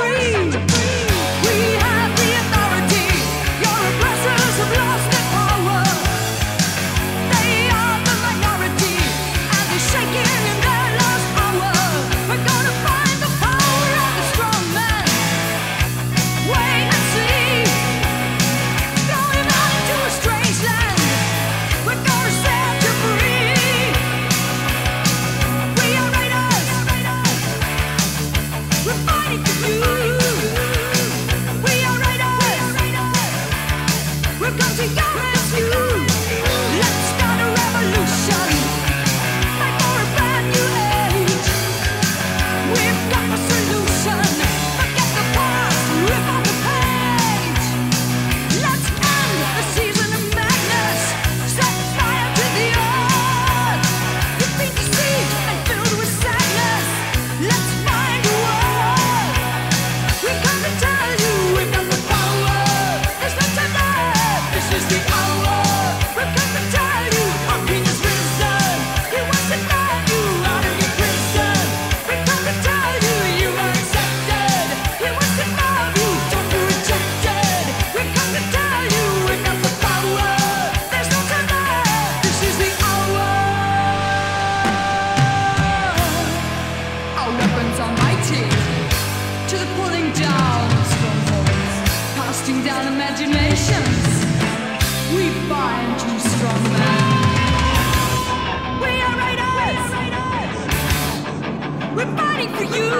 free. You. Shooting down imaginations, we find you strong man. We are raiders. We're fighting for you.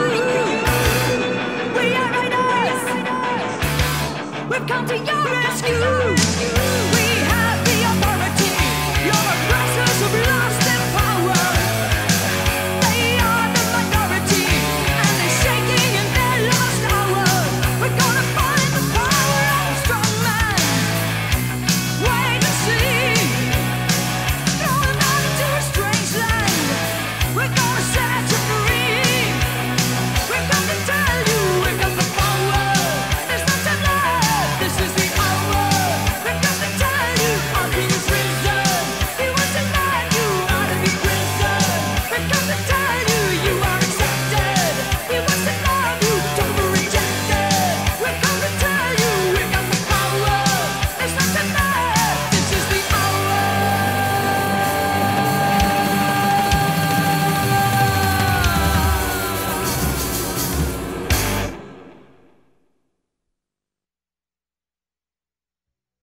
We are raiders. We've come to your rescue.